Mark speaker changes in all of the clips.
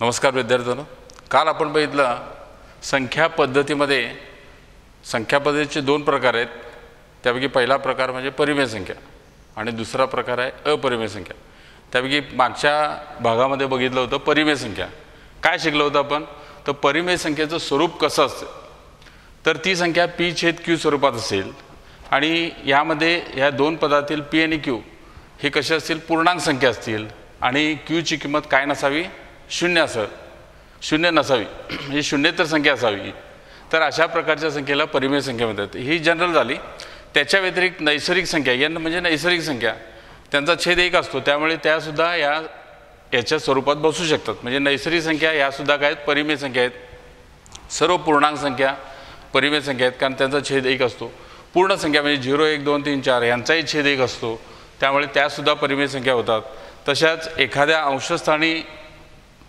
Speaker 1: नमस्कार विद्यार्थ्यांनो. काल आपण बघितलं संख्या पद्धतीमध्ये संख्या पद्धतीचे दोन प्रकार आहेत. त्यापैकी पहिला प्रकार म्हणजे परिमेय संख्या आणि दुसरा प्रकार आहे अपरिमेय संख्या. त्यापैकी मागच्या भागामध्ये बघितलं होतं परिमेय संख्या. काय शिकलं होतं आपण? तर परिमेय संख्येचं स्वरूप कसं असतं? तर ती संख्या पी छेद क्यू स्वरूपात असेल आणि यामध्ये ह्या दोन पदातील पी आणि क्यू हे कसे असतील? पूर्णांक संख्या असतील आणि क्यूची किंमत काय नसावी? शून्य असं शून्य नसावी. म्हणजे शून्येतर संख्या असावी. तर अशा प्रकारच्या संख्येला परिमेय संख्या म्हणतात. ही जनरल झाली. त्याच्या व्यतिरिक्त नैसर्गिक संख्या एन म्हणजे नैसर्गिक संख्या. त्यांचा छेद एक असतो. त्यामुळे त्यासुद्धा या याच्या स्वरूपात बसू शकतात. म्हणजे नैसर्गिक संख्या यासुद्धा काय आहेत? परिमेय संख्या आहेत. सर्व पूर्णांक संख्या परिमेय संख्या आहेत. कारण त्यांचा छेद एक असतो. पूर्ण संख्या म्हणजे झिरो एक दोन तीन चार यांचाही छेद एक असतो. त्यामुळे त्यासुद्धा परिमेय संख्या होतात. तशाच एखाद्या अंशस्थानी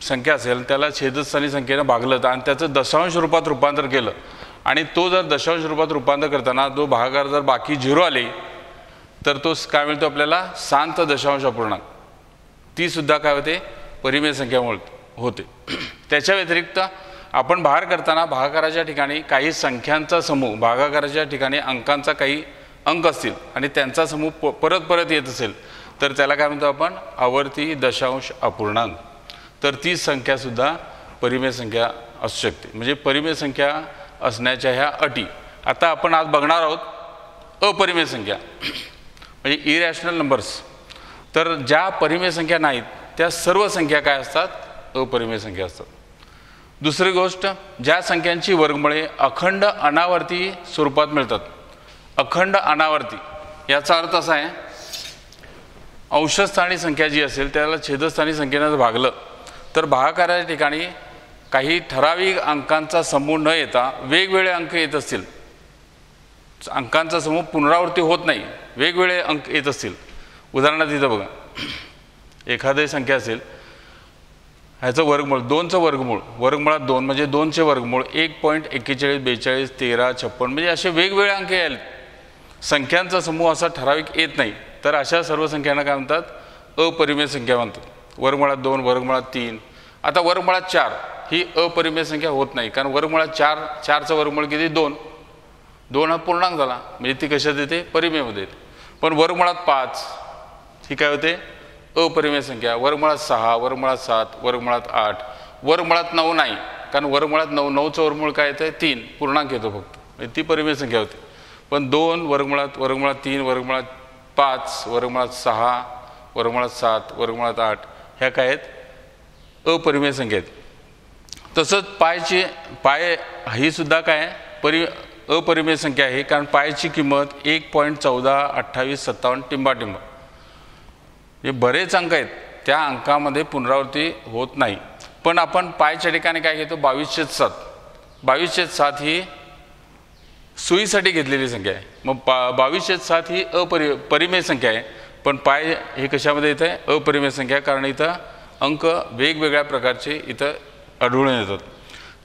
Speaker 1: संख्या असेल त्याला छेदस्थानी संख्येनं भागलं आणि त्याचं दशांश रूपात रूपांतर केलं. आणि तो जर दशांश रूपात रूपांतर करताना तो भागाकार जर बाकी झिरो आले तर तो काय मिळतो आपल्याला? शांत दशांश अपूर्णांक ती सुद्धा काय होते? परिमेय संख्या होते. त्याच्या व्यतिरिक्त आपण भार करताना भागाकाराच्या ठिकाणी काही संख्यांचा समूह भागाकाराच्या ठिकाणी अंकांचा काही अंक असतील आणि त्यांचा समूह प परत परत येत असेल तर त्याला काय म्हणतो आपण? आवर्ती दशांश अपूर्णांक. तर ती संख्यासुद्धा परिमेय संख्या असू शकते. म्हणजे परिमेय संख्या असण्याच्या ह्या अटी. आता आपण आज बघणार आहोत अपरिमेय संख्या. म्हणजे इरॅशनल नंबर्स तर ज्या परिमेय संख्या नाहीत त्या सर्व संख्या काय असतात? अपरिमेय संख्या असतात. दुसरी गोष्ट ज्या संख्यांची वर्गमुळे अखंड अनावर्ती स्वरूपात मिळतात. अखंड अनावर्ती याचा अर्थ असा आहे अंशस्थानी संख्या जी असेल त्याला छेदस्थानी संख्येनं भागलं तर भागाकाराच्या ठिकाणी काही ठराविक अंकांचा समूह न येता वेगवेगळे अंक येत असतील. अंकांचा समूह पुनरावृत्ती होत नाही. वेगवेगळे अंक येत असतील. उदाहरणार्थ इथं बघा. एखादी संख्या असेल. ह्याचं वर्गमूळ दोनचं वर्गमूळ वर्गमुळात दोन म्हणजे दोनचे वर्गमूळ एक पॉईंट एक्केचाळीस बेचाळीस तेरा छप्पन म्हणजे असे वेगवेगळे अंक यायला संख्यांचा समूह असा ठराविक येत नाही. तर अशा सर्व संख्यांना काय म्हणतात? अपरिमेय संख्या म्हणतात. वर्गमुळात दोन वर्गमुळात तीन. आता वर्गमुळात चार ही अपरिमेय संख्या होत नाही. कारण वर्गमुळात चार चारचं वर्गमूळ किती? दोन. दोन हा पूर्णांक झाला. म्हणजे ती कशात येते? परिमेयमध्ये येते. पण वर्गमुळात पाच. ही काय होते? अपरिमेय संख्या. वर्गमुळात सहा वर्गमुळात सात वर्गमुळात आठ. वर्गमुळात नऊ नाही. कारण वर्गमुळात नऊ नऊचं वर्गमूळ काय येतं तीन. पूर्णांक येतो फक्त. म्हणजे ती परिमेय संख्या होते. पण दोन वर्गमुळात वर्गमुळात तीन वर्गमुळात पाच वर्गमुळात सहा वर्गमुळात सात वर्गमुळात आठ. ह्या काय आहेत? अपरिमेय संख्या आहेत तसंच पायची पाय ही सुद्धा काय परि अपरिमेय संख्या आहे. कारण पायची किंमत एक पॉईंट चौदा अठ्ठावीस सत्तावन्न टिंबाटिंब. हे बरेच अंक आहेत. त्या अंकामध्ये पुनरावृत्ती होत नाही. पण आपण पायच्या ठिकाणी काय घेतो? बावीसशे सात. बावीसशे सात ही सुईसाठी घेतलेली संख्या आहे. मग पा बावीसशे सात ही अपरि परिमेय संख्या आहे. पण पाय हे कशामध्ये येतं आहे? अपरिमेय संख्या कारण इथं अंक वेगवेगळ्या प्रकारचे इथं आढळून येतात.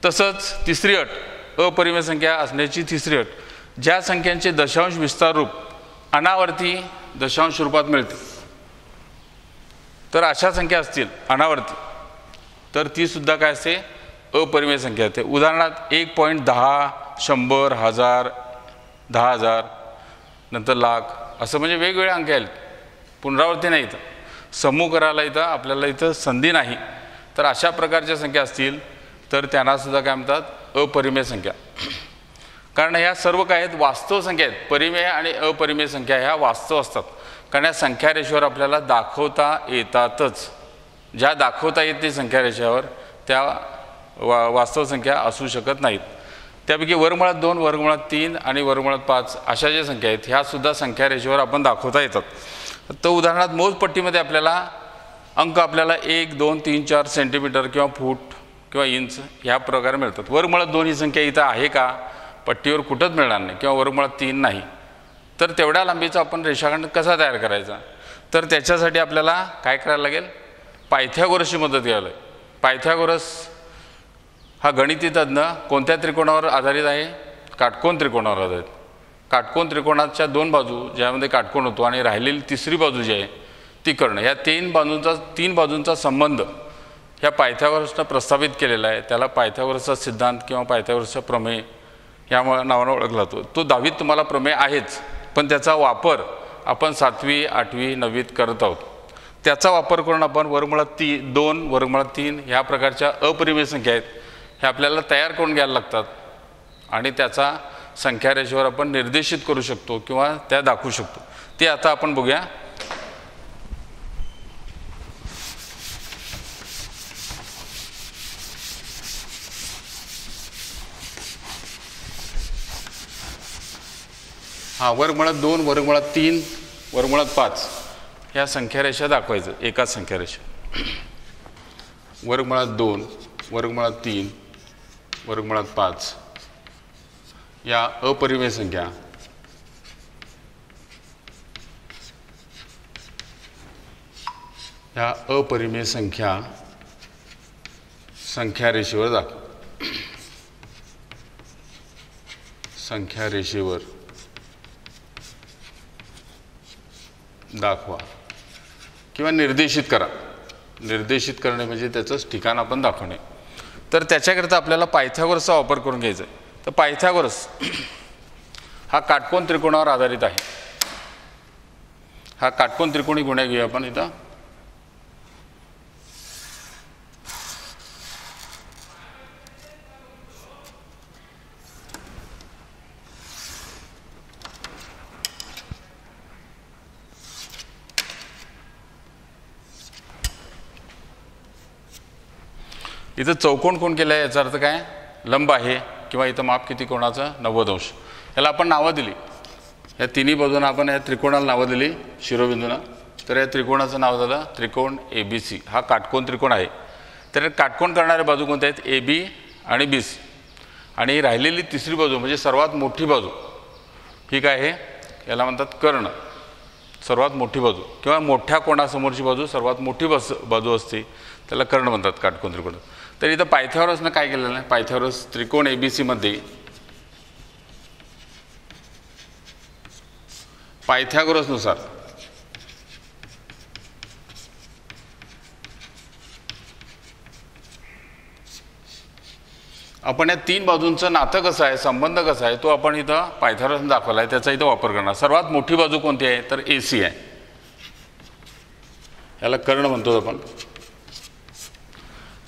Speaker 1: तसंच तिसरी अट अपरिमेय संख्या असण्याची तिसरी अट ज्या संख्यांचे दशांश विस्तार रूप अनावर्ती दशांश रूपात मिळते तर अशा संख्या असतील अनावर्ती. तर तीसुद्धा काय असते? अपरिमेय संख्या असते. उदाहरणार्थ एक पॉईंट दहा शंभर हजार दहा हजार नंतर लाख असं म्हणजे वेगवेगळे अंक आहेत. पुनरावृत्ती नाही इथं. समूह करायला इथं आपल्याला इथं संधी नाही. तर अशा प्रकारच्या संख्या असतील तर त्यांनासुद्धा काय म्हणतात अपरिमेय संख्या. कारण ह्या सर्व काय आहेत वास्तव संख्या आहेत. परिमेय आणि अपरिमेय संख्या ह्या वास्तव असतात. कारण या संख्या रेषेवर आपल्याला दाखवता येतातच. ज्या दाखवता येत नाही संख्या रेषेवर त्या वा वास्तव संख्या असू शकत नाहीत. त्यापैकी वर्गमुळात दोन वर्गमुळात तीन आणि वर्गमुळात पाच अशा ज्या संख्या आहेत ह्यासुद्धा संख्या रेषेवर आपण दाखवता येतात. तर उदाहरणार्थ मोजपट्टीमध्ये आपल्याला अंक आपल्याला एक दोन तीन चार सेंटीमीटर किंवा फूट किंवा इंच ह्या प्रकारे मिळतात. वर्गमुळात दोन ही संख्या इथं आहे का? पट्टीवर कुठंच मिळणार नाही किंवा वर्गमुळात तीन नाही. तर तेवढ्या लांबीचा आपण रेषाखंड कसा तयार करायचा? तर त्याच्यासाठी आपल्याला काय करायला लागेल? पायथ्यागोरसची मदत घ्यावी लागेल. पायथ्यागोरस हा गणिती तज्ज्ञ कोणत्या त्रिकोणावर आधारित आहे? काटकोन त्रिकोणावर आधारित. काटकोन त्रिकोणाच्या दोन बाजू ज्यामध्ये काटकोण होतो आणि राहिलेली तिसरी बाजू जी आहे ती करणं. ह्या तीन बाजूंचा तीन बाजूंचा संबंध ह्या पायथ्यावरसनं प्रस्थापित केलेला आहे. त्याला पायथ्यावरचा सिद्धांत किंवा पायथ्यावरचा प्रमेय या नावानं ओळखला जातो. तो दहावीत तुम्हाला प्रमेय आहेच पण त्याचा वापर आपण सातवी आठवी नववीत करत आहोत. त्याचा वापर करून आपण वर्गमुळात ती दोन वर्गमुळात तीन ह्या प्रकारच्या अपरिमेय संख्या आहेत. हे आपल्याला तयार करून घ्यायला लागतात आणि त्याचा संख्या रेषेवर आपण निर्देशित करू शकतो किंवा त्या दाखवू शकतो. ते आता आपण बघूया. हा वर्गमुळात दोन वर्गमुळात तीन वर्गमुळात पाच. ह्या संख्या रेषा दाखवायचं एकाच संख्या रेषा वर्गमुळात दोन वर्गमुळात तीन वर्गमुळात पाच. या अपरिमेय संख्या. या अपरिमेय संख्या संख्या रेषेवर दाखव. संख्या रेषेवर दाखवा. किंवा निर्देशित करा. निर्देशित करणे म्हणजे त्याचंच ठिकाण आपण दाखवणे. तर त्याच्याकरता आपल्याला पायथ्यावरचा वापर करून घ्यायचा आहे तर पायथ्यागोरस हा काटकोण त्रिकोणावर आधारित आहे. हा काटकोण त्रिकोणी गुन्हे घेऊया आपण इथं. इथं चौकोन कोण केलं आहे याचा अर्थ काय? लंब आहे. किंवा इथं माप किती कोणाचं? नव्वद अंश. याला आपण नावं दिली. या तिन्ही बाजूनं आपण या त्रिकोणाला नावं दिली शिरोबिंदूनं. तर या त्रिकोणाचं नाव झालं त्रिकोण ए बी सी हा काटकोन त्रिकोण आहे. तर काटकोण काटकोन करणाऱ्या बाजू कोणत्या आहेत? ए बी आणि बी सी आणि राहिलेली तिसरी बाजू म्हणजे सर्वात मोठी बाजू ही काय आहे? याला म्हणतात कर्ण. सर्वात मोठी बाजू. किंवा मोठ्या कोणासमोरची बाजू सर्वात मोठी बस बाजू असते. त्याला कर्ण म्हणतात काटकोन त्रिकोण. तर इथं पायथ्यावरसनं काय केलेलं आहे? पायथ्यावरस त्रिकोण ए बी सीमध्ये पायथ्यागोरसनुसार आपण या तीन बाजूंचं नातं कसं आहे संबंध कसा आहे तो आपण इथं पायथ्यावरस दाखवला आहे त्याचा इथं वापर करणार. सर्वात मोठी बाजू कोणती आहे? तर ए सी आहे. याला कर्ण म्हणतो आपण.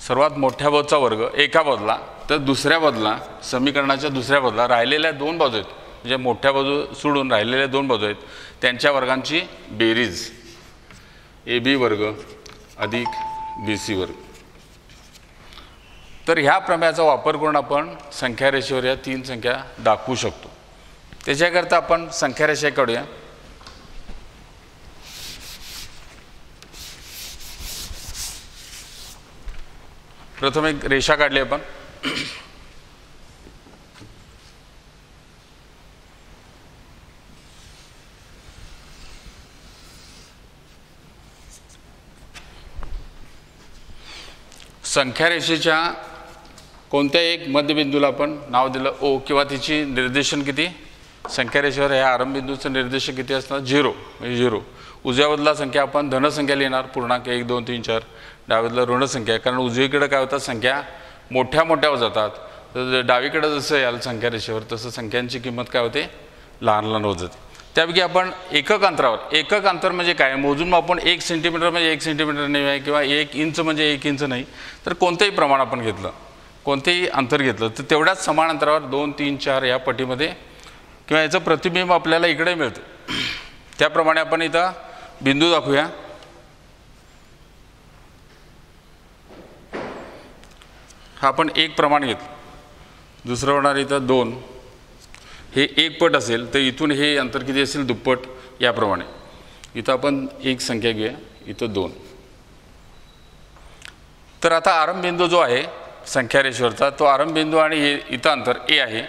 Speaker 1: सर्वात मोठ्या बाजूचा वर्ग एका बदला तर दुसऱ्या बदला समीकरणाच्या दुसऱ्या बदला राहिलेल्या दोन बाजू आहेत. म्हणजे मोठ्या बाजू सोडून राहिलेल्या दोन बाजू आहेत. त्यांच्या वर्गांची बेरीज. ए बी वर्ग अधिक बी सी वर्ग. तर ह्या प्रमेयाचा वापर करून आपण संख्या रेषेवर या तीन संख्या दाखवू शकतो. त्याच्याकरता आपण संख्यारेषा काढूया. प्रथम एक रेषा काढली आपण. संख्या रेषेच्या कोणत्या एक मध्यबिंदूला आपण नाव दिलं ओ किंवा तिची निर्देशन किती? संख्या रेषेवर ह्या आरंभबिंदूचं निर्देशन किती असणार? झिरो म्हणजे झिरो. उजव्या बदला संख्या आपण धनसंख्या लिहिणार पूर्णांक एक दोन तीन चार. डावीतलं ऋण ऋणसंख्या कारण उजवीकडे काय होतात संख्या मोठ्या मोठ्या जातात. तर डावीकडे जसं याल संख्या रेषेवर तसं संख्यांची किंमत काय होते? लहान लहान होत. जाते त्यापैकी आपण एकक अंतरावर एकक अंतर म्हणजे काय? मोजून आपण एक सेंटीमीटर म्हणजे एक सेंटीमीटर नाही आहे किंवा एक इंच म्हणजे एक इंच नाही. तर कोणतंही प्रमाण आपण घेतलं कोणतेही अंतर घेतलं तर तेवढ्याच समान अंतरावर दोन तीन चार या पटीमध्ये किंवा याचं प्रतिबिंब आपल्याला इकडे मिळतं. त्याप्रमाणे आपण इथं बिंदू दाखवूया. हा आपण एक प्रमाण घेतलं दुसरं होणार इथं दोन. हे एक पट असेल तर इथून हे अंतर किती असेल दुप्पट याप्रमाणे. इथं आपण एक संख्या घेऊया इथं दोन. तर आता आरंभबिंदू जो आहे संख्या रेषेवरचा तो आरंभबिंदू आणि हे इथं अंतर ए आहे.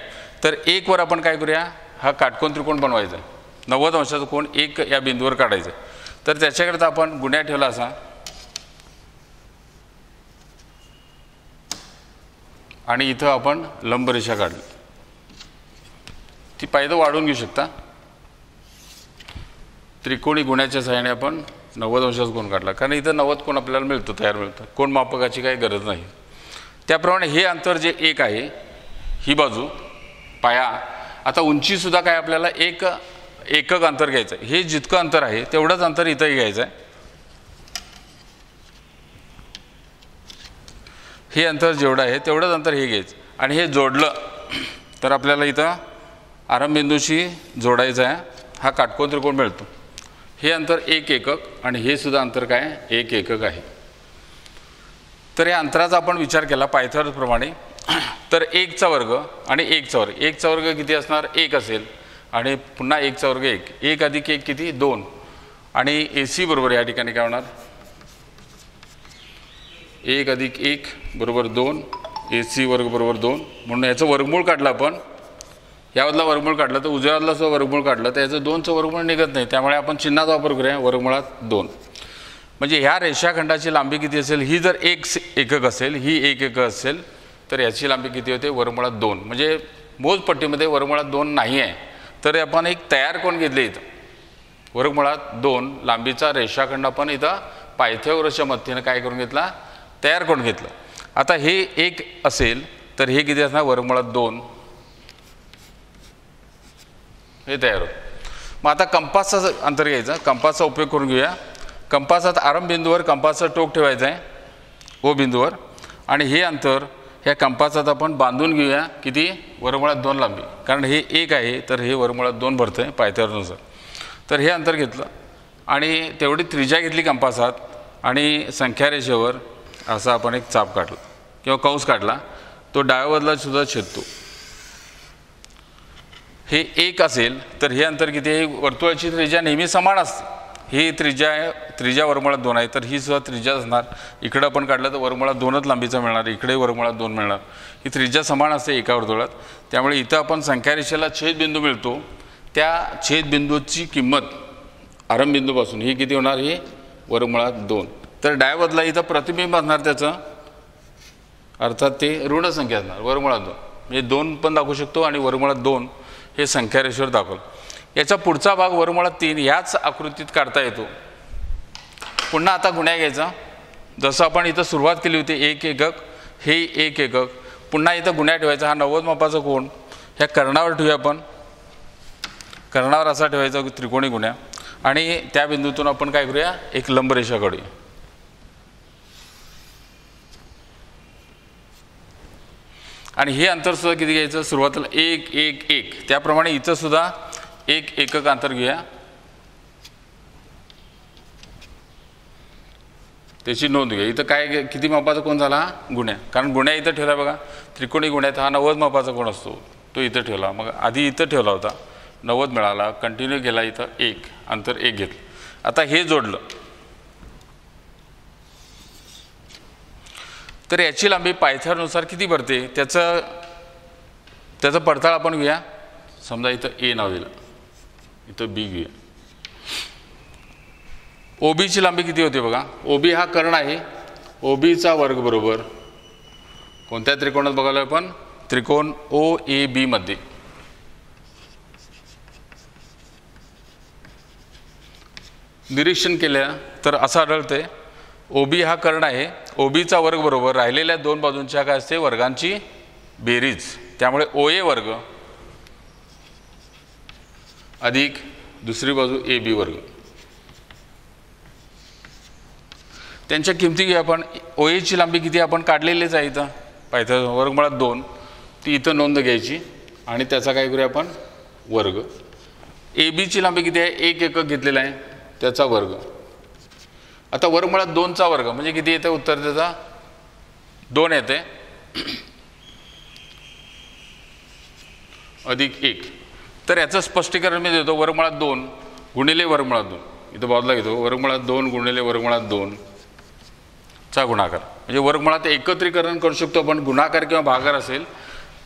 Speaker 1: तर एकवर आपण काय करूया हा काटकोन त्रिकोण बनवायचा आहे. नव्वद अंशाचा कोण एक या बिंदूवर काढायचं आहे. तर त्याच्याकरता आपण गुन्ह्या ठेवला असा. आणि इथं आपण लंबरेषा काढली. ती पायदं वाढवून घेऊ शकता. त्रिकोणी गुण्याच्या सहाय्याने आपण नव्वद अंशाचा कोण काढला. कारण इथं नव्वद कोण आपल्याला मिळतो तयार मिळतं. कोण मापकाची काही गरज नाही. त्याप्रमाणे हे अंतर जे एक आहे ही बाजू पाया आता उंचीसुद्धा काय आपल्याला एक एकक अंतर घ्यायचं आहे हे जितकं अंतर आहे तेवढंच अंतर इथंही घ्यायचं आहे हे अंतर जेवढं आहे तेवढंच अंतर हे घ्यायचं. आणि हे जोडलं तर आपल्याला इथं आरंभबिंदूशी जोडायचं आहे. हा काटकोन त्रिकोण मिळतो. हे अंतर एक एकक आणि हे सुद्धा अंतर काय? एक एकक आहे. तर या अंतराचा आपण विचार केला पायथरप्रमाणे तर एकचा वर्ग आणि एकचा वर्ग. एकचा वर्ग किती असणार? एक असेल. आणि पुन्हा एकचा वर्ग एक. एक अधिक एक किती? दोन. आणि ए सी बरोबर या ठिकाणी काय होणार? एक अधिक एक बरोबर दोन ए सी वर्ग बरोबर दोन. म्हणून याचं वर्गमूळ काढलं आपण. यामधला वर्गमूळ काढलं तर उजव्यामधला सुद्धा वर्गमूळ काढलं तर याचं दोनचं वर्गमूळ निघत नाही. त्यामुळे आपण चिन्हाचा वापर करूया वर्गमुळात दोन. म्हणजे ह्या रेषाखंडाची लांबी किती असेल? ही जर एक एकक असेल ही एक एकक असेल तर याची लांबी किती होते? वर्गमुळात दोन. म्हणजे मोजपट्टीमध्ये वर्गमुळात दोन नाही आहे. तर आपण एक तयार कोण घेतले इथं? वर्गमुळात दोन. लांबीचा रेषाखंड आपण इथं पायथ्यावरच्या मदतीनं काय करून घेतला? तयार करून घेतलं. आता हे एक असेल तर हे किती असणार? वर्गमुळात दोन. हे तयार होतं. मग आता कंपासचा अंतर घ्यायचं. कंपासचा उपयोग करून घेऊया. कंपासात आरंभ बिंदूवर कंपासचं टोक ठेवायचं आहे. ओ बिंदूवर. आणि हे अंतर ह्या कंपासात आपण बांधून घेऊया. किती? वरमुळात दोन लांबी. कारण हे एक आहे तर हे वरमुळात दोन भरतं आहे पायथ्यावरनुसार. तर हे अंतर घेतलं. आणि तेवढी त्रिज्या घेतली कंपासात. आणि संख्यारेषेवर असा आपण एक चाप काढला किंवा कंस काढला तो डाव्या सुद्धा छेदतो. हे एक असेल तर हे अंतर किती आहे? वर्तुळाची त्रिज्या नेहमी समान असते. ही त्रिज्या आहे त्रिज्या वरमुळात दोन आहे तर ही सुद्धा त्रिज्या असणार. इकडं आपण काढलं तर वर्मळात दोनच लांबीचा मिळणार इकडे वरमुळात दोन मिळणार. ही त्रिज्या समान असते एका वर्तुळात. त्यामुळे इथं आपण संख्यारेषेला छेदबिंदू मिळतो. त्या छेदबिंदूची किंमत आरंभबिंदूपासून ही किती होणार? ही वरमुळात दोन. तर डायबदला इथं प्रतिबिंब असणार त्याचं. अर्थात ते ऋण संख्या असणार वर्गमुळात दोन. म्हणजे दोन पण दाखवू शकतो आणि वर्गमुळात दोन हे संख्यारेषेवर दाखवलं. याचा पुढचा भाग वर्गमुळात तीन याच आकृतीत काढता येतो. पुन्हा आता गुन्हा घ्यायचा. जसं आपण इथं सुरुवात केली होती एक एकक हे एक एकक. पुन्हा इथं गुन्हा ठेवायचा हा नव्वद मापाचा कोण? ह्या कर्णावर ठेवूया आपण. कर्णावर असा ठेवायचा त्रिकोणी गुन्हा आणि त्या बिंदूतून आपण काय करूया? एक लंबरेषा काढूया. आणि हे अंतरसुद्धा किती घ्यायचं? सुरुवातीला एक एक एक. त्याप्रमाणे इथंसुद्धा एक एकक अंतर घेऊया. त्याची नोंद घ्या इथं काय घे- किती मापाचा कोण झाला? गुन्ह्या कारण गुन्ह्या इथं ठेवला बघा. त्रिकोणी गुन्ह्यात हा नव्वद मापाचा कोण असतो. तो इथं ठेवला. मग आधी इथं ठेवला होता. नव्वद मिळाला. कंटिन्यू गेला इथं एक. अंतर एक घेतलं. आता हे जोडलं. तर याची लांबी पायथ्यानुसार किती भरते त्याचं त्याचं पडताळ आपण घेऊया. समजा इथं ए नाव दिलं. इथं बी घेऊया. ओबीची लांबी किती होते बघा? ओबी हा कर्ण आहे. ओबीचा वर्ग बरोबर. कोणत्या त्रिकोणात बघायला आपण? त्रिकोण ओ ए बीमध्ये निरीक्षण केल्या तर असं आढळतंय. ओबी हा कर्ण आहे. ओबीचा वर्ग बरोबर. राहिलेल्या दोन बाजूंच्या काय असते? वर्गांची बेरीज. त्यामुळे ओ ए वर्ग अधिक दुसरी बाजू ए बी वर्ग. त्यांच्या किमती घेऊ आपण. ओ एची लांबी किती? आपण काढलेलीच आहे इथं. पाहिजे वर्गमुळात दोन. ती इथं नोंद घ्यायची. आणि त्याचा काय करूया आपण? वर्ग. ए बीची लांबी किती आहे? एक एकक घेतलेला आहे. त्याचा वर्ग. आता वर्गमुळात दोनचा वर्ग म्हणजे किती येते उत्तर त्याचा? दोन येते. अधिक एक. तर याचं स्पष्टीकरण मी देतो वर्गमुळात दोन गुणिले वर्गमुळात दोन. इथं बाजूला घेतो वर्गमुळात दोन गुणिले वर्गमुळात दोन चा गुणाकार. म्हणजे वर्गमुळात एकत्रीकरण करू शकतो पण गुणाकार किंवा भागार असेल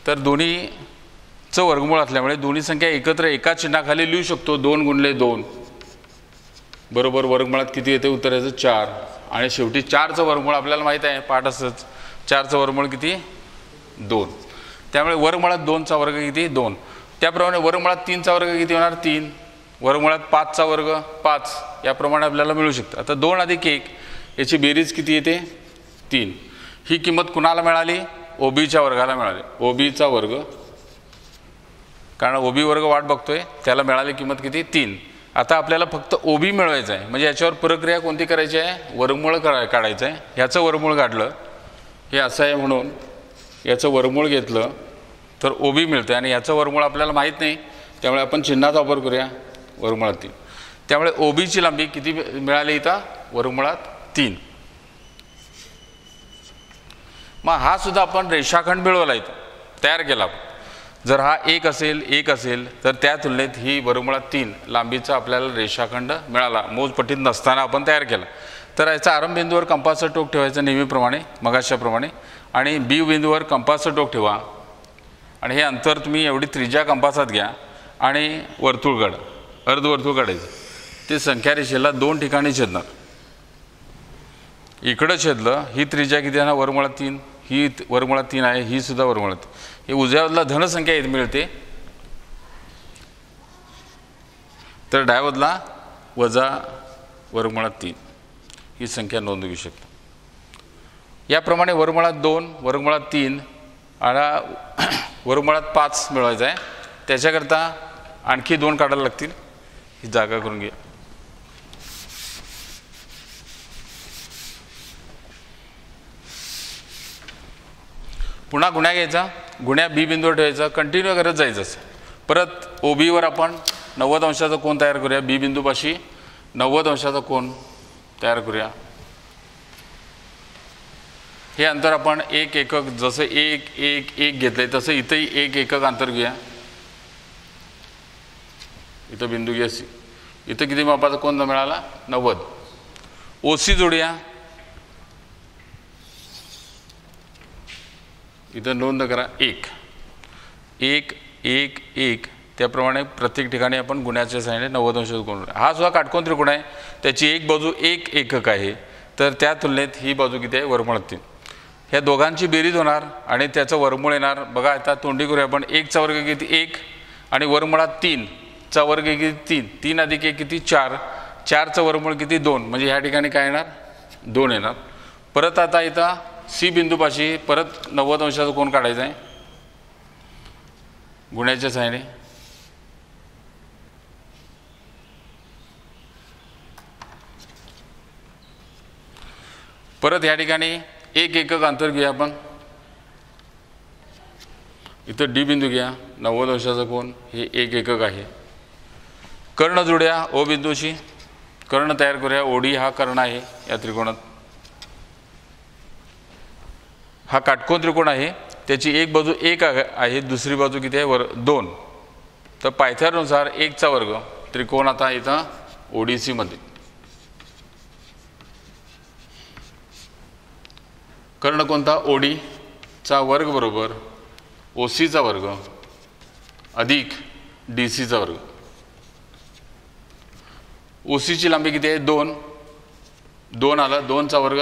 Speaker 1: तर दोन्हीचं वर्गमूळ असल्यामुळे दोन्ही संख्या एकत्र एका चिन्हाखाली लिहू शकतो दोन गुणले दोन. बरोबर वर्गमुळात किती येते? उत्तर याचं चार. आणि शेवटी चारचं वर्गमूळ आपल्याला माहीत आहे पाठ असंच. चारचं वर्गमूळ किती? दोन. त्यामुळे वर्गमुळात दोनचा वर्ग किती? दोन. त्याप्रमाणे वर्गमुळात तीनचा वर्ग किती होणार? तीन. वर्गमुळात पाचचा वर्ग पाच. याप्रमाणे आपल्याला मिळू शकतं. आता दोन अधिक एक याची बेरीज किती येते? तीन. ही किंमत कुणाला मिळाली? ओबीच्या वर्गाला मिळाली. ओबीचा वर्ग. कारण ओबी वर्ग वाट बघतोय त्याला मिळाली किंमत किती? तीन. आता आपल्याला फक्त ओबी मिळवायचं आहे. म्हणजे याच्यावर प्रक्रिया कोणती करायची आहे? वरमूळ करा काढायचं आहे ह्याचं वरमूळ काढलं. हे असं आहे म्हणून याचं वरमूळ घेतलं तर ओबी मिळतं आणि याचं वरमूळ आपल्याला माहीत नाही. त्यामुळे आपण चिन्हाचा वापर करूया. वरमुळात तीन. त्यामुळे ओबीची लांबी किती मिळाली इथं? वरमुळात तीन. मग हा सुद्धा आपण रेषाखंड मिळवला इथं. तयार केला आपण. जर हा एक असेल एक असेल तर त्या तुलनेत ही वर्गमुळात तीन लांबीचा आपल्याला रेषाखंड मिळाला. मोजपट्टीत नसताना आपण तयार केला. तर याचा आरंभ बिंदूवर कंपासचं टोक ठेवायचं नेहमीप्रमाणे मगाशाप्रमाणे. आणि बी बिंदूवर कंपासचं टोक ठेवा. आणि हे अंतर तुम्ही एवढी त्रिज्या कंपासात घ्या. आणि वर्तुळ काढा अर्धवर्तुळ काढायचं ते संख्या रेषेला दोन ठिकाणी छेदणार. इकडं छेदलं ही त्रिज्या किती आहे ना? वरमुळा तीन. ही वरमुळा तीन आहे ही सुद्धा वर्गमुळात ही उजव्याला धनसंख्या येत मिळते. तर डायवदला वजा वर्गमुळात तीन. ही संख्या नोंद घेऊ याप्रमाणे वर्गमुळात दोन वर्गमुळात तीन आणि वर्गमुळात पाच मिळवायचं आहे. त्याच्याकरता आणखी दोन काढायला लागतील. ही जागा करून घ्या. पुन्हा गुन्हा घ्यायचा. गुण्या बी बिंदूवर ठेवायचा कंटिन्यू करत जायचं परत ओ बीवर आपण नव्वद अंशाचा कोण तयार करूया? बी बिंदूपाशी नव्वद अंशाचा कोण तयार करूया? हे अंतर आपण एक एकक जसं एक एक एक घेतलं आहे तसं इथंही एक एकक अंतर घेऊया. इथं बिंदू घ्या सी इथं किती मापाचा कोण मिळाला? नव्वद. ओ सी जोडूया. इथं नोंद करा एक. एक एक एक. त्याप्रमाणे प्रत्येक ठिकाणी आपण गुन्ह्याच्या सहाय्याने नव्वद अंश कोण हा सुद्धा काटकोण त्रिकोण आहे. त्याची एक बाजू एक एकक आहे. तर त्या तुलनेत ही बाजू किती आहे? वर्गमुळात तीन. ह्या दोघांची बेरीज होणार आणि त्याचं वर्गमूळ येणार. बघा आता तोंडी करूया आपण. एकचा वर्ग किती? एक. आणि वरमुळात तीन. चा वर्ग किती? तीन. तीन अधिक एक किती? चार. चारचं वर्गमूळ किती? दोन. म्हणजे ह्या ठिकाणी काय येणार? दोन येणार. परत आता इथं सी बिंदूपाशी परत नव्वद अंशाचा कोण काढायचा आहे? गुन्ह्याच्या सहाय्याने परत या ठिकाणी एक एकक अंतर घेऊया आपण. इथं डी बिंदू घ्या. नव्वद अंशाचा कोण हे एक एकक आहे. कर्ण जुड्या ओ बिंदूशी कर्ण तयार करूया. ओडी हा कर्ण आहे या त्रिकोणात. हा काटकोन त्रिकोण आहे. त्याची एक बाजू एक आहे दुसरी बाजू किती आहे? वर दोन. तर पायथ्यानुसार एकचा वर्ग. त्रिकोण आता इथं ओडीसीमध्ये कर्ण कोणता? ओडीचा वर्ग बरोबर ओ सीचा वर्ग. अधिक डी सीचा वर्ग. ओ सीची लांबी किती आहे? दोन. दोन आला. दोनचा वर्ग.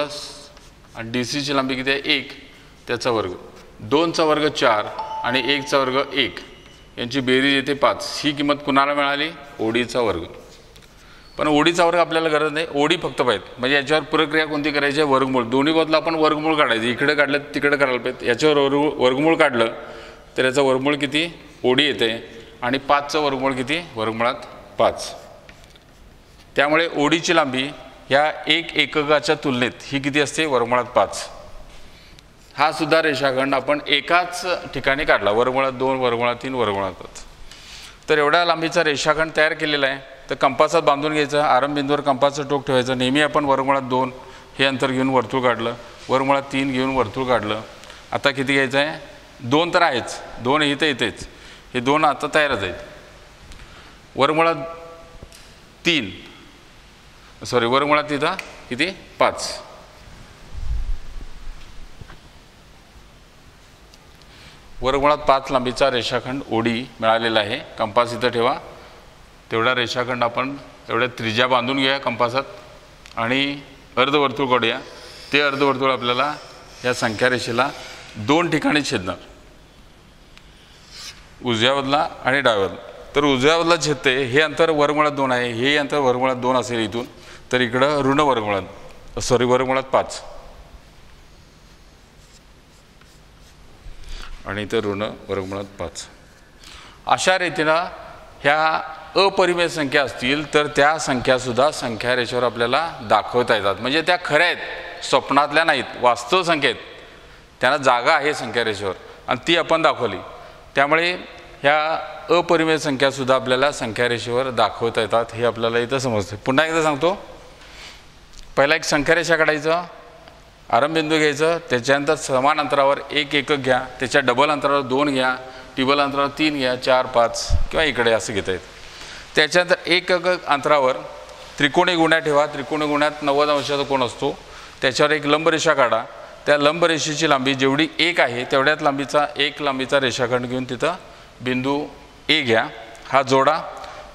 Speaker 1: आणि डी सीची लांबी किती आहे? एक. त्याचा वर्ग. दोनचा वर्ग चार आणि एकचा वर्ग एक. यांची बेरीज येते पाच. ही किंमत कुणाला मिळाली? ओडीचा वर्ग. पण ओडीचा वर्ग आपल्याला गरज नाही. ओडी फक्त पाहिजे म्हणजे याच्यावर प्रक्रिया कोणती करायची आहे? वर्गमूळ. दोन्ही बाजूला आपण वर्गमूळ काढायचं. इकडे काढलं तिकडे करायला पाहिजे याच्यावर वर्ग वर्गमूळ काढलं तर याचं वर्गमूळ किती? ओडी येते. आणि पाचचं वर्गमूळ किती? वर्गमुळात पाच. त्यामुळे ओडीची लांबी ह्या एक एककाच्या तुलनेत ही किती असते? वर्गमुळात पाच. हा सुद्धा रेषाखंड आपण एकाच ठिकाणी काढला. वरमुळात दोन वरमुळात तीन वरमुळातच. तर एवढ्या लांबीचा रेषाखंड तयार केलेला आहे. तर कंपासात बांधून घ्यायचं आरंभबिंदूवर कंपासचं टोक ठेवायचं. नेहमी आपण वरमुळात दोन हे अंतर घेऊन वर्तुळ काढलं. वरमुळात तीन घेऊन वर्तुळ काढलं. आता किती घ्यायचं आहे? दोन तर आहेच. दोन इथं येतेच हे दोन आता तयारच आहेत. वरमुळात तीन. सॉरी वरमुळात तिथं किती? पाच. वर्गमुळात पाच लांबीचा रेषाखंड ओडी मिळालेला आहे. कंपास इथं ठेवा. तेवढा रेषाखंड आपण तेवढ्या त्रिज्या बांधून घेऊया कंपासात. आणि अर्धवर्तुळ काढूया. ते अर्धवर्तुळ आपल्याला या संख्या रेषेला दोन ठिकाणी छेदणार. उजव्या आणि डाव्या तर उजव्याबदला छेदते. हे अंतर वर्गमुळात दोन आहे. हे अंतर वर्गमुळात दोन असेल इथून. तर इकडं ऋण वर्गमुळात सॉरी वर्गमुळात पाच. आणि इथं ऋण वर्गमुळात पाच. अशा रीतीनं ह्या अपरिमेय संख्या असतील तर त्या संख्यासुद्धा संख्या रेषेवर आपल्याला दाखवता येतात. म्हणजे त्या खऱ्या आहेत स्वप्नातल्या नाहीत वास्तव संख्येत त्यांना जागा आहे संख्या रेषेवर आणि ती आपण दाखवली. त्यामुळे ह्या अपरिमेय संख्यासुद्धा आपल्याला संख्या रेषेवर दाखवता येतात हे आपल्याला इथं समजते पुन्हा एकदा सांगतो. पहिला एक संख्या रेषा काढायचं. आरंभबिंदू घ्यायचं त्याच्यानंतर समान अंतरावर एक एकक घ्या त्याच्या डबल अंतरावर दोन घ्या टिबल अंतरावर तीन घ्या चार पाच किंवा इकडे असं घेता येत. त्याच्यानंतर एक एकक अंतरावर त्रिकोणी गुण्या ठेवा त्रिकोणी गुण्यात नव्वद अंशाचा कोण असतो त्याच्यावर एक लंबरेषा काढा. त्या लंबरेषेची लांबी जेवढी एक आहे तेवढ्याच लांबीचा एक लांबीचा रेषाखंड घेऊन तिथं बिंदू ए घ्या. हा जोडा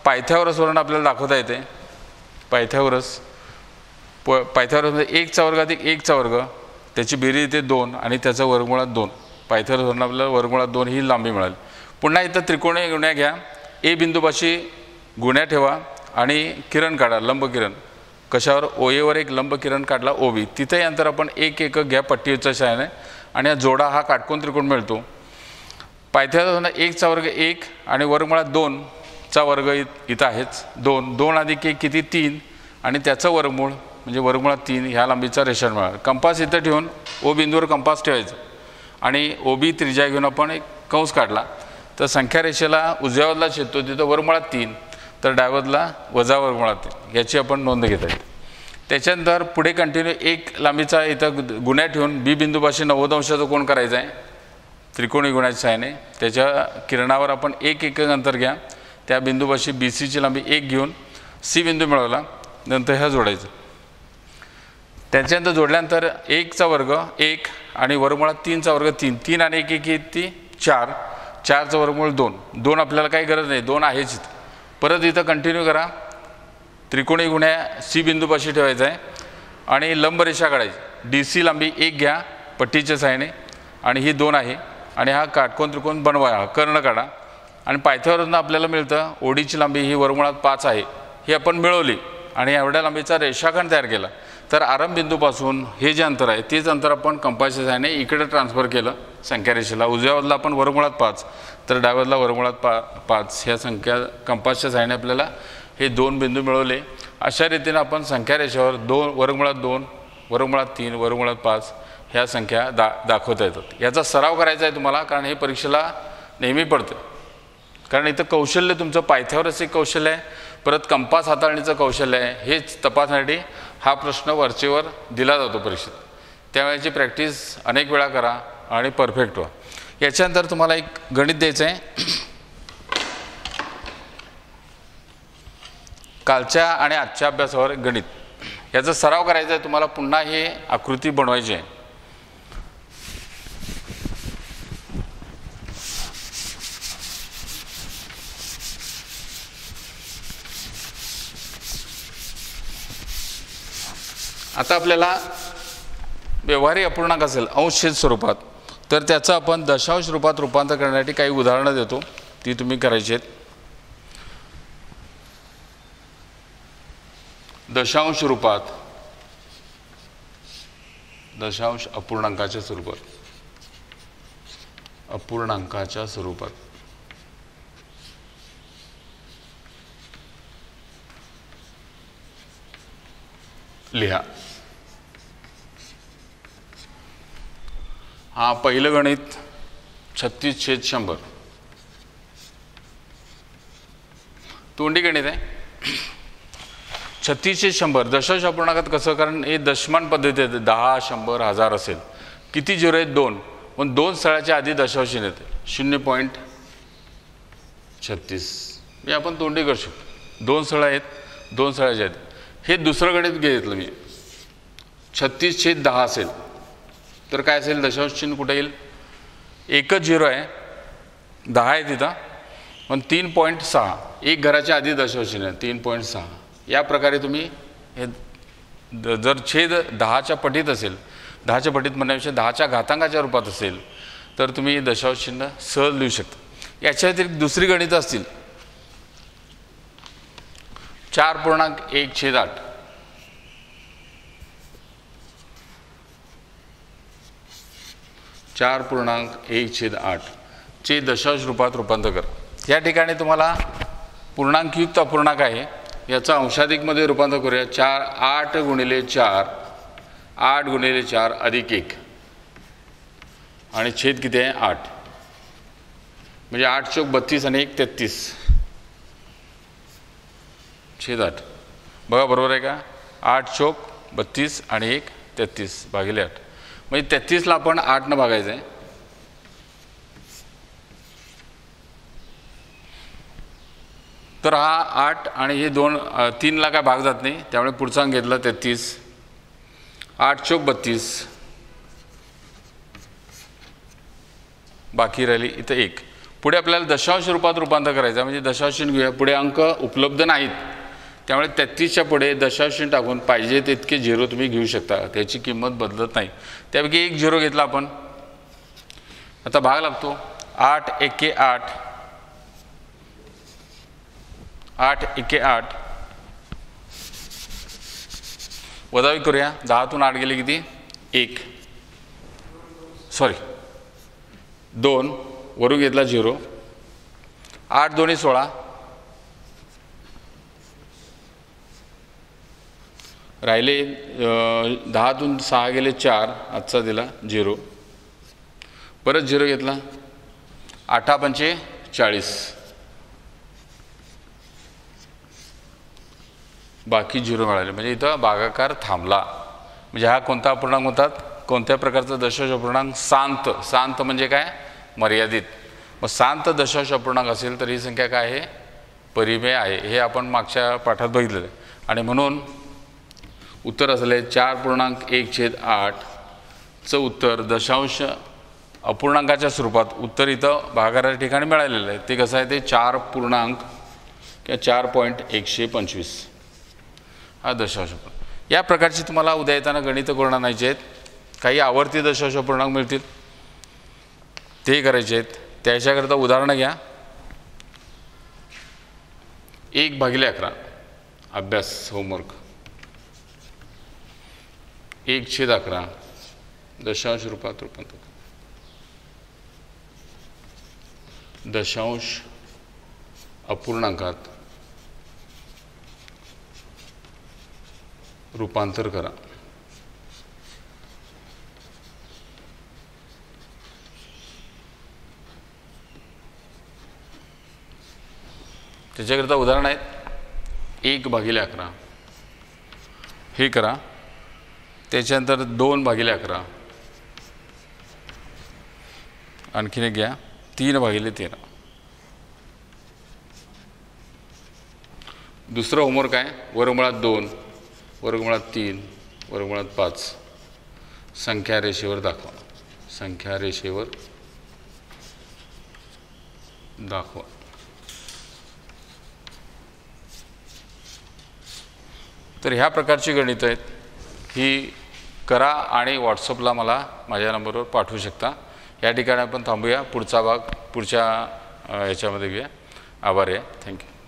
Speaker 1: पायथ्यावरच वरून आपल्याला दाखवता येते. पायथ्यावरच. प पायथ्यावरमध्ये म्हणजे एकचा वर्ग अधिक एकचा वर्ग त्याची बेरीज येते दोन आणि त्याचा वर्गमुळात दोन. पायथ्यावर धरून आपल्याला वर्गमुळात दोन ही लांबी मिळाली. पुन्हा इथं त्रिकोणी गुण्या घ्या. ए बिंदूपाशी गुण्या ठेवा आणि किरण काढा लंब किरण. कशावर? ओएवर एक लंब किरण काढला ओबी तिथेही अंतर आपण एक एक घ्या पट्टीच्या शायने आणि हा जोडा हा काटकोन त्रिकोण मिळतो. पायथ्याचा एकचा वर्ग एक आणि वर्गमुळात दोनचा वर्ग इ इथं आहेच. दोन दोन अधिक एक किती? तीन. आणि त्याचं वर्गमूळ म्हणजे वर्गमुळात तीन ह्या लांबीचा रेषण मिळाला. कंपास इथं ठेवून ओ बिंदूवर कंपास ठेवायचं. आणि ओ बी त्रिज्या घेऊन आपण एक कंस काढला. तर संख्या रेषेला उजव्या बाजूला छेदतो तिथं वर्गमुळात तीन तर डायवजला वजा वर्गमुळात तीन. याची आपण नोंद घेता येते त्याच्यानंतर पुढे कंटिन्यू एक लांबीचा इथं गुन्ह्या ठेवून बी बिंदूपाशी नव्वद अंशाचा कोण करायचा आहे? त्रिकोणी गुणाच्या सहाय्याने. त्याच्या किरणावर आपण एक एक अंतर घ्या. त्या बिंदूपाशी बी सीची लांबी एक घेऊन सी बिंदू मिळवला. नंतर ह्या जोडायचं. त्याच्यानंतर जोडल्यानंतर एकचा वर्ग एक आणि वर्गमुळात तीनचा वर्ग तीन. तीन आणि एक एक ती चार. चारचं वर्गमूळ दोन. दोन आपल्याला काही गरज नाही. दोन आहेच इथं. परत इथं कंटिन्यू करा. त्रिकोणी गुण्या सी बिंदूपाशी ठेवायचा आहे. आणि लंबरेषा काढायची. डी सी लांबी एक घ्या. पट्टीच्या साहाय्याने. आणि ही दोन आहे. आणि हा काटकोन त्रिकोण बनवा हा कर्ण काढा. आणि पायथ्यावरून आपल्याला मिळतं ओडीची लांबी ही वर्गमुळात पाच आहे. ही आपण मिळवली. आणि एवढ्या लांबीचा रेषाखंड तयार केला. तर आरंभबिंदूपासून हे जे अंतर आहे तेच अंतर आपण कंपासच्या सहाय्याने इकडे ट्रान्सफर केलं संख्या रेषेला. उजव्या बाजूला आपण वरमुळात पाच तर डाव्या बाजूला पा पाच. ह्या संख्या कंपासच्या साहाय्याने आपल्याला हे दोन बिंदू मिळवले. अशा रीतीनं आपण संख्या रेषेवर दोन वर्गमुळात दोन वर्गमुळात तीन वर्गमुळात पाच ह्या संख्या दा दाखवता येतात. याचा सराव करायचा आहे तुम्हाला कारण हे परीक्षेला नेहमी पडतं. कारण इथं कौशल्य तुमचं पायथ्यावरच एक कौशल्य आहे परत कंपास हाताळणीचं कौशल्य आहे हेच तपासण्यासाठी हा प्रश्न वरचेवर दिला जातो परीक्षेत. त्यावेळेची प्रॅक्टिस अनेक वेळा करा आणि परफेक्ट व्हा. याच्यानंतर तुम्हाला एक गणित द्यायचं आहे कालच्या आणि आजच्या अभ्यासावर गणित. याचा सराव करायचा आहे तुम्हाला पुन्हा ही आकृती बनवायची आहे. आता आपल्याला व्यवहारी अपूर्णांक असेल अंशछेद स्वरूपात. तर त्याचं आपण दशांश रूपात रूपांतर करण्यासाठी काही उदाहरणं देतो. ती तुम्ही करायची आहेत. दशांश रूपात. दशांश अपूर्णांकाच्या स्वरूपात. अपूर्णांकाच्या स्वरूपात. लिहा. हा पहिलं गणित छत्तीस छेद शंभर. तोंडी गणित आहे. छत्तीस छेद शंभर. दशश अपूर्णांकात कसं? कारण हे दशमान पद्धती आहे दहा शंभर हजार असेल. किती झिरो आहेत? दोन. पण दोन स्थळाच्या आधी दशांश येते. शून्य पॉईंट छत्तीस. मी आपण तोंडी करू शकतो. दोन स्थळं आहेत. दोन स्थळाच्या आहेत हे दुसरं गणित घेतलं मी. छत्तीस छेद दहा असेल. तर काय असेल दशांश चिन्ह कुठे येईल? एकच झिरो आहे. दहा आहे तिथं. पण तीन पॉईंट सहा. एक घराच्या आधी दशांश चिन्ह तीन पॉईंट सहा. या प्रकारे तुम्ही हे जर छेद दहाच्या पटीत असेल दहाच्या पटीत म्हणण्यापेक्षा दहाच्या घातांकाच्या रूपात असेल तर तुम्ही दशांश चिन्ह सहज लिहू शकता. याच्या व्यतिरिक्त दुसरी गणितं असतील. चार पूर्णांक एक छेद आठ. चार पूर्णांक एक छेद आठ चे दशांश रूपात रूपांतर करा. या ठिकाणी तुम्हाला पूर्णांकयुक्त अपूर्णांक आहे. याचा अंशाधिकमध्ये रूपांतर करूया. चार आठ गुणिले चार आठ गुणिले चार अधिक एक. आणि छेद किती आहे? आठ. म्हणजे आठ चौक बत्तीस आणि एक तेहतीस. छेद आठ. बघा बरोबर आहे का? आठ चौक बत्तीस आणि एक तेहतीस भागिले आठ. म्हणजे तेहतीसला आपण आठनं भागायचं आहे तर हा आठ आणि हे दोन तीनला काय भाग जात नाही त्यामुळे पुढचा अंक घेतला तेहतीस. आठ चौक बत्तीस. बाकी राहिली इथं एक. पुढे आपल्याला दशांश रूपात रूपांतर करायचं आहे, म्हणजे दशांश घेऊया पुढे अंक उपलब्ध नाहीत. त्यामुळे तेहतीसच्या पुढे दशांश टाकून पाहिजे तितके झिरो तुम्ही घेऊ शकता. त्याची किंमत बदलत नाही. त्यापैकी एक झिरो घेतला आपण. आता भाग लागतो. आठ एके आठ. आठ एके आठ. वजावी करूया. दहातून आठ गेले किती? एक. सॉरी दोन. वरून घेतला झिरो. आठ दोन्ही सोळा. राहिले दहातून सहा गेले चार आजचा दिला झिरो. परत झिरो घेतला. आठा पंचे चाळीस. बाकी झिरो मिळाले. म्हणजे इथं भागाकार थांबला. म्हणजे हा कोणता अपूर्णांक होतात? कोणत्या प्रकारचा दशांश अपूर्णांक? शांत. शांत म्हणजे काय? मर्यादित. मग शांत दशांश अपूर्णांक असेल तर ही संख्या काय आहे? परिमेय आहे. हे आपण मागच्या पाठात बघितलेलं आहे. आणि म्हणून उत्तर असले चार पूर्णांक एक छेद आठचं उत्तर दशांश अपूर्णांकाच्या स्वरूपात उत्तर इथं भागाराच्या ठिकाणी मिळालेलं आहे. ते कसं आहे? ते चार पूर्णांक किंवा चार पॉईंट एकशे पंचवीस. हा दशांश या प्रकारची तुम्हाला उद्या येताना गणितं करून आणायचे आहेत. काही आवर्ती दशांश पूर्णांक मिळतील. ते करायचे आहेत. त्याच्याकरता उदाहरणं घ्या. एक भागिले अकरा. अभ्यास होमवर्क एक छेद अकरा दशांश रूपात रूपांतर. दशांश अपूर्णांकात रूपांतर करा. त्याच्याकरिता उदाहरण आहेत. एक भागिले अकरा. हे करा. त्याच्यानंतर दोन भागिले अकरा. आणखीन एक घ्या. तीन भागिले तेरा. दुसरं होमवर्क आहे वर्गमुळात दोन वर्गमुळात तीन वर्गमुळात पाच. संख्या रेषेवर दाखवा. संख्या रेषेवर दाखवा. तर ह्या प्रकारची गणितं आहेत. ही करा आणि व्हॉट्सअपला मला माझ्या नंबरवर पाठवू शकता. या ठिकाणी आपण थांबूया. पुढचा भाग पुढच्या याच्यामध्ये ह्याच्यामध्ये घेऊया. आभार आहे. थँक्यू